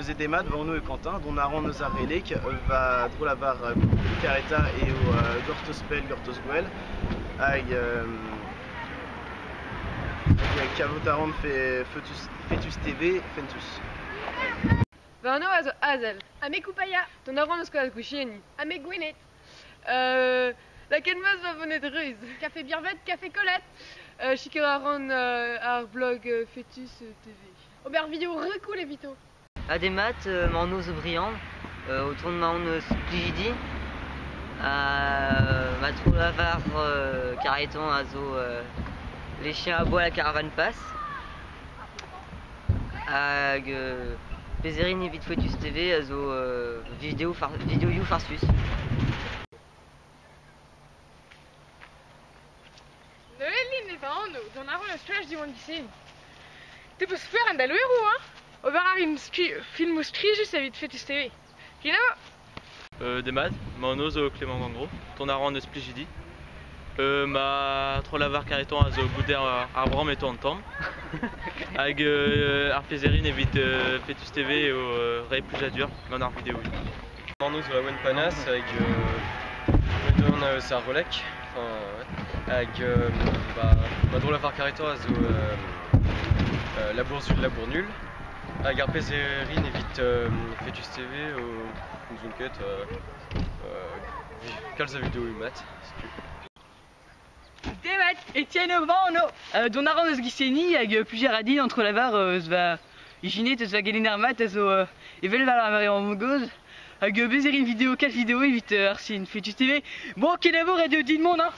Eus edemat Vaono et Quentin, dont Aran eus ar relek va dro lavar euh, kareta et au euh, gortos pel, gortos gwell, hag euh, fe fetus, fetus TV, fentus. Varno a azel. Ame koupaya, Ton aron eus koaz gouchieni. ame gwenet, Euh, la ken meus va vonet ruz. café birvet, café colette, Euh, chiker aron euh, blog euh, Fetus euh, TV. ober vidéo recool les vito. Ademat, euh, Marno Zobriand, euh, autour de Marno Spligidi, euh, Matrou Lavar, Carreton, Azo, les chiens à bois, la caravane passe, euh, Pézérine et Vite Foetus TV, Azo, vidéo, vidéo you farsus. Noël ne va en eau, dans aron le splash du monde ici. Tu peux se faire un dalou héros, hein? Ober ar in stri- film o strijus evit fetus TV. Kina Euh, des maths, Maono zo Clément Gangro, ton aran de Spligidi. Euh, ma trollavar carreton a zo gouder ar bram et en tam. Hag euh, ar pezerine evit euh, Fetus TV et au euh, Ray plus adur, man ar vidéo. Marnoz a oan panas hag euh, Redon a eus ar rolek enfin, hag euh, ba, ma drôle a var kareto a zo euh, euh, labour zul labour nul hag ar pezerine evit euh, Fetus TV o zunket euh, euh, vidéo e mat Demat, Etienne Vano, euh, don aran eus giseni hag euh, plusieurs adin entre lavar euh, eus va iginet eus va gelin ar mat ezo euh, evel val ar mare an mogoz hag euh, bezerin vidéo, kal vidéo evit euh, ar sin fetus TV. Bon, ket avo radio din mon, hein